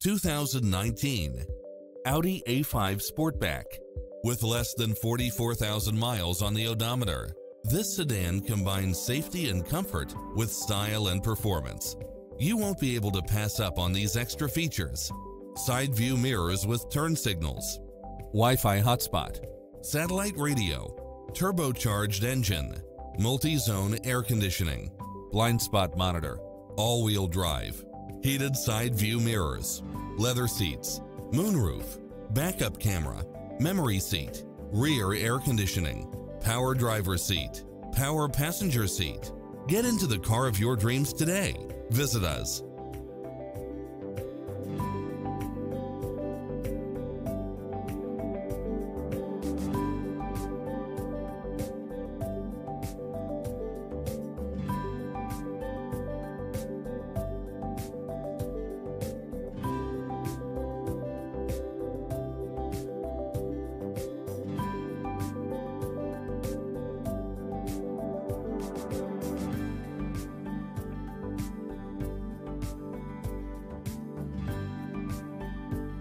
2019 Audi A5 Sportback. With less than 44,000 miles on the odometer, this sedan combines safety and comfort with style and performance. You won't be able to pass up on these extra features. Side view mirrors with turn signals, Wi-Fi hotspot, satellite radio, turbocharged engine, multi-zone air conditioning, blind spot monitor, all-wheel drive, heated side view mirrors, leather seats, moonroof, backup camera, memory seat, rear air conditioning, power driver seat, power passenger seat. Get into the car of your dreams today. Visit us